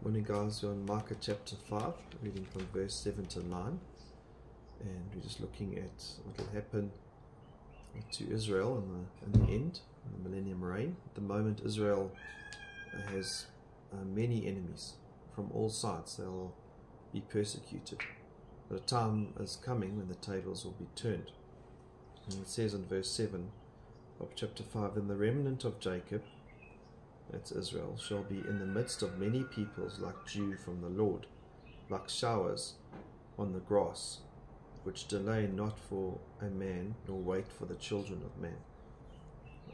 Morning, guys. We're on Micah chapter 5, reading from verse 7 to 9. And we're just looking at what will happen to Israel in the, in the end, in the millennium reign. At the moment, Israel has uh, many enemies from all sides. They'll be persecuted. But a time is coming when the tables will be turned. And it says in verse 7 of chapter 5 Then the remnant of Jacob that's Israel, shall be in the midst of many peoples like dew from the Lord, like showers on the grass, which delay not for a man, nor wait for the children of man.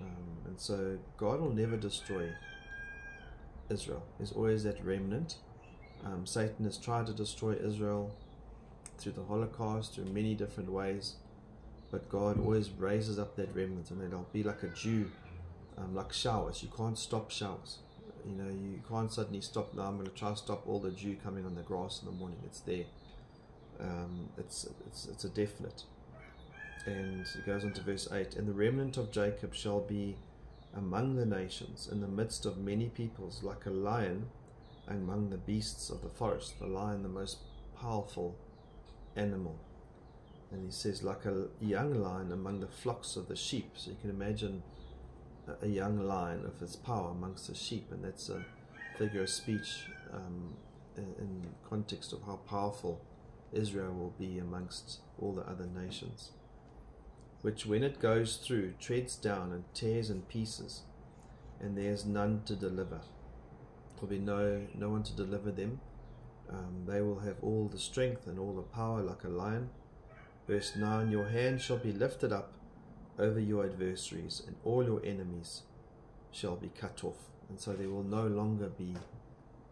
Um, and so God will never destroy Israel. There's always that remnant. Um, Satan has tried to destroy Israel through the Holocaust, through many different ways, but God always raises up that remnant, and it'll be like a dew um, like showers. You can't stop showers. You know, you can't suddenly stop. Now I'm going to try to stop all the dew coming on the grass in the morning. It's there. Um, it's it's it's a definite. And it goes on to verse eight. And the remnant of Jacob shall be among the nations, in the midst of many peoples, like a lion among the beasts of the forest. The lion, the most powerful animal. And he says, like a young lion among the flocks of the sheep. So you can imagine a young lion of his power amongst the sheep, and that's a figure of speech um, in, context of how powerful Israel will be amongst all the other nations. Which, when it goes through, treads down and tears in pieces, and there is none to deliver. There will be no, no one to deliver them. Um, they will have all the strength and all the power like a lion. Verse 9 Your hand shall be lifted up over your adversaries, and all your enemies shall be cut off. And so there will no longer be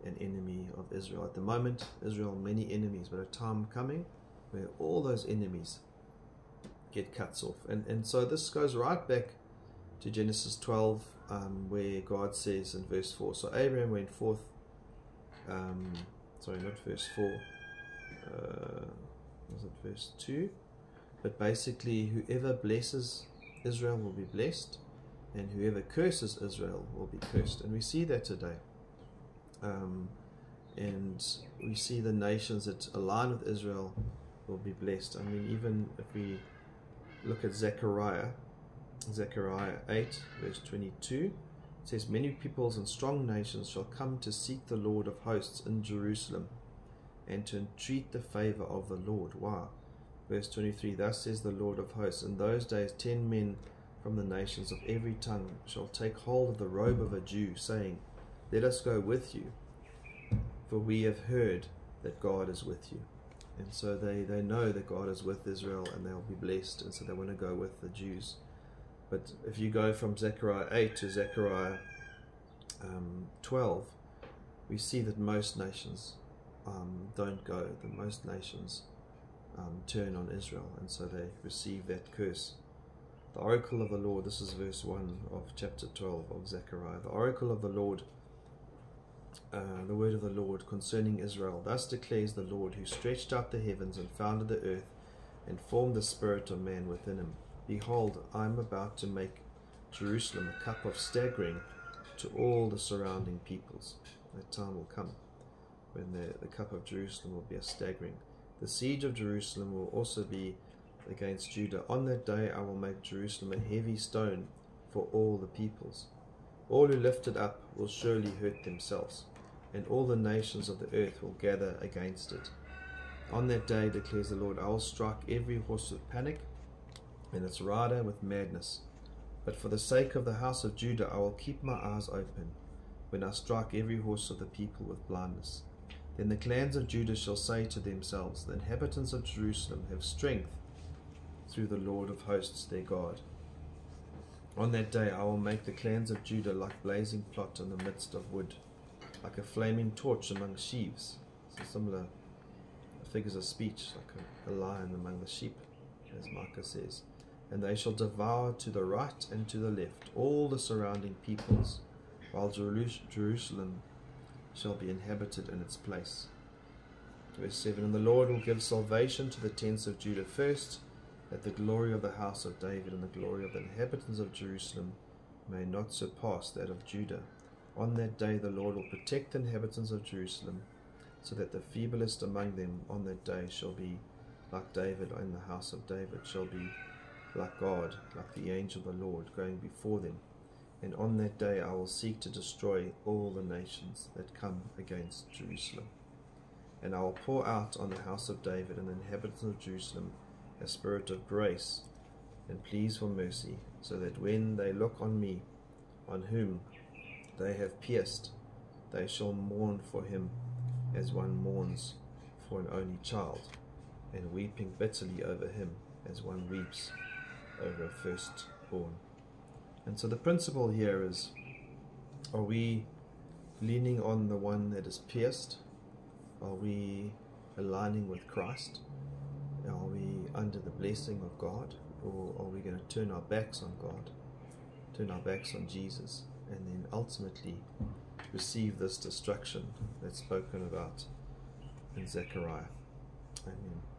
an enemy of Israel. At the moment, Israel many enemies, but a time coming where all those enemies get cut off. And and so this goes right back to Genesis 12, um, where God says in verse 4 So Abraham went forth, um, sorry, not verse 4, uh, was it verse 2? But basically, whoever blesses Israel will be blessed, and whoever curses Israel will be cursed. And we see that today. Um, and we see the nations that align with Israel will be blessed. I mean, even if we look at Zechariah, Zechariah 8, verse 22, it says, Many peoples and strong nations shall come to seek the Lord of hosts in Jerusalem and to entreat the favor of the Lord. Wow. Verse 23 Thus says the Lord of hosts, In those days ten men from the nations of every tongue shall take hold of the robe of a Jew, saying, Let us go with you, for we have heard that God is with you. And so they, they know that God is with Israel and they'll be blessed, and so they want to go with the Jews. But if you go from Zechariah 8 to Zechariah um, 12, we see that most nations um, don't go, that most nations um, turn on Israel, and so they receive that curse. The oracle of the Lord, this is verse 1 of chapter 12 of Zechariah. The oracle of the Lord, uh, the word of the Lord concerning Israel. Thus declares the Lord, who stretched out the heavens and founded the earth, and formed the spirit of man within him. Behold, I am about to make Jerusalem a cup of staggering to all the surrounding peoples. That time will come when the, the cup of Jerusalem will be a staggering. The siege of Jerusalem will also be against Judah. On that day I will make Jerusalem a heavy stone for all the peoples. All who lift it up will surely hurt themselves, and all the nations of the earth will gather against it. On that day, declares the Lord, I will strike every horse with panic, and its rider with madness. But for the sake of the house of Judah, I will keep my eyes open when I strike every horse of the people with blindness. Then the clans of Judah shall say to themselves, The inhabitants of Jerusalem have strength through the Lord of hosts their God. On that day I will make the clans of Judah like blazing plot in the midst of wood, like a flaming torch among sheaves. So similar figures of speech, like a, a lion among the sheep, as Micah says. And they shall devour to the right and to the left all the surrounding peoples, while Jerusalem shall be inhabited in its place. Verse 7 And the Lord will give salvation to the tents of Judah first, that the glory of the house of David and the glory of the inhabitants of Jerusalem may not surpass that of Judah. On that day the Lord will protect the inhabitants of Jerusalem, so that the feeblest among them on that day shall be like David in the house of David, shall be like God, like the angel of the Lord, going before them. And on that day I will seek to destroy all the nations that come against Jerusalem. And I will pour out on the house of David and the inhabitants of Jerusalem a spirit of grace and pleas for mercy, so that when they look on me, on whom they have pierced, they shall mourn for him as one mourns for an only child, and weeping bitterly over him as one weeps over a firstborn. And so the principle here is are we leaning on the one that is pierced? Are we aligning with Christ? Are we under the blessing of God? Or are we going to turn our backs on God, turn our backs on Jesus, and then ultimately receive this destruction that's spoken about in Zechariah? Amen.